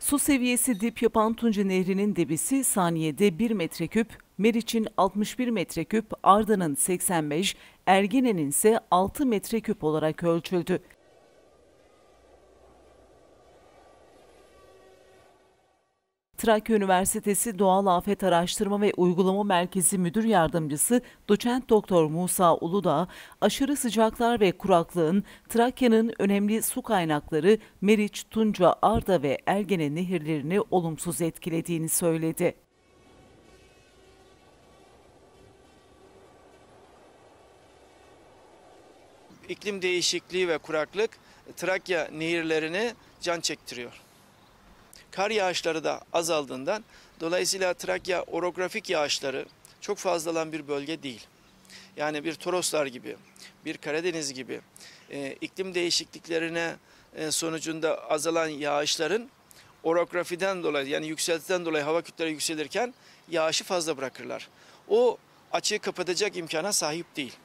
Su seviyesi dip yapan Tunca Nehri'nin debisi saniyede 1 metreküp, Meriç'in 61 metreküp, Arda'nın 85, Ergene'nin ise 6 metreküp olarak ölçüldü. Trakya Üniversitesi Doğal Afet Araştırma ve Uygulama Merkezi Müdür Yardımcısı Doçent Doktor Musa Uludağ, aşırı sıcaklar ve kuraklığın Trakya'nın önemli su kaynakları Meriç, Tunca, Arda ve Ergene nehirlerini olumsuz etkilediğini söyledi. İklim değişikliği ve kuraklık Trakya nehirlerini can çektiriyor. Kar yağışları da azaldığından dolayısıyla Trakya orografik yağışları çok fazla olan bir bölge değil. Yani bir Toroslar gibi, bir Karadeniz gibi e, iklim değişikliklerine e, sonucunda azalan yağışların orografiden dolayı yani yükseltiden dolayı hava kütleleri yükselirken yağışı fazla bırakırlar. O açığı kapatacak imkana sahip değil.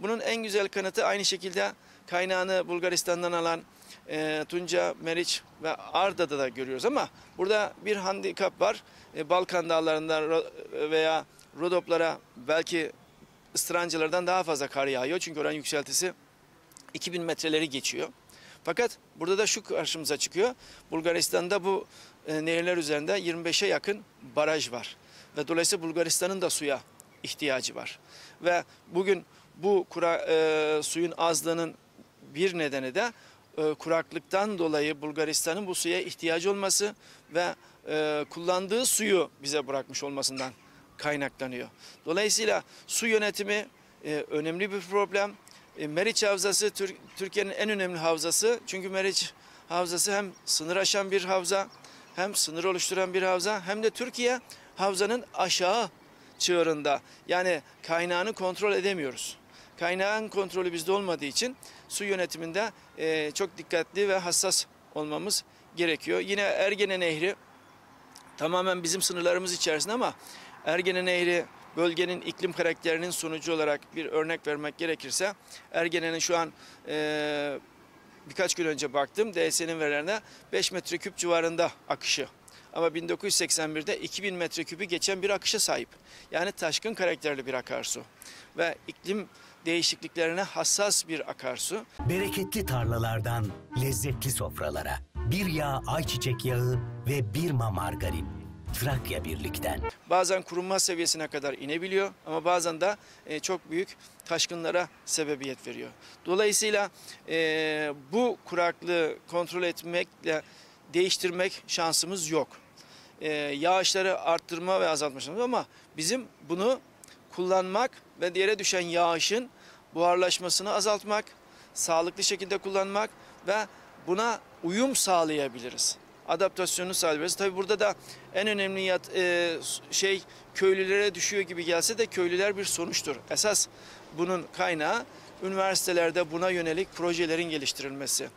Bunun en güzel kanıtı aynı şekilde kaynağını Bulgaristan'dan alan e, Tunca, Meriç ve Arda'da da görüyoruz ama burada bir handikap var. E, Balkan dağlarında veya Rodoplara belki ıstırancılardan daha fazla kar yağıyor. Çünkü oranın yükseltisi 2000 metreleri geçiyor. Fakat burada da şu karşımıza çıkıyor. Bulgaristan'da bu e, nehirler üzerinde 25'e yakın baraj var. Ve dolayısıyla Bulgaristan'ın da suya ihtiyacı var. Ve bugün bu kura, e, suyun azlığının bir nedeni de e, kuraklıktan dolayı Bulgaristan'ın bu suya ihtiyacı olması ve e, kullandığı suyu bize bırakmış olmasından kaynaklanıyor. Dolayısıyla su yönetimi e, önemli bir problem. Meriç Havzası Tür Türkiye'nin en önemli havzası. Çünkü Meriç Havzası hem sınır aşan bir havza, hem sınır oluşturan bir havza, hem de Türkiye havzanın aşağı çığırında. Yani kaynağını kontrol edemiyoruz. Kaynağın kontrolü bizde olmadığı için su yönetiminde e, çok dikkatli ve hassas olmamız gerekiyor. Yine Ergene Nehri tamamen bizim sınırlarımız içerisinde ama Ergene Nehri bölgenin iklim karakterinin sonucu olarak bir örnek vermek gerekirse Ergene'nin şu an e, birkaç gün önce baktım DS'nin verilerine 5 metreküp civarında akışı. Ama 1981'de 2000 metreküpü geçen bir akışa sahip. Yani taşkın karakterli bir akarsu. Ve iklim değişikliklerine hassas bir akarsu. Bereketli tarlalardan lezzetli sofralara. Bir yağ ayçiçek yağı ve bir ma margarin. Trakya Birlik'ten. Bazen kurunma seviyesine kadar inebiliyor ama bazen de e, çok büyük taşkınlara sebebiyet veriyor. Dolayısıyla e, bu kuraklığı kontrol etmekle değiştirmek şansımız yok. E, yağışları arttırma ve azaltma şansımız ama bizim bunu kullanmak ve yere düşen yağışın buharlaşmasını azaltmak, sağlıklı şekilde kullanmak ve buna uyum sağlayabiliriz. Adaptasyonu sağlayabiliriz. Tabii burada da en önemli yat, e, şey köylülere düşüyor gibi gelse de köylüler bir sonuçtur. Esas bunun kaynağı üniversitelerde buna yönelik projelerin geliştirilmesi.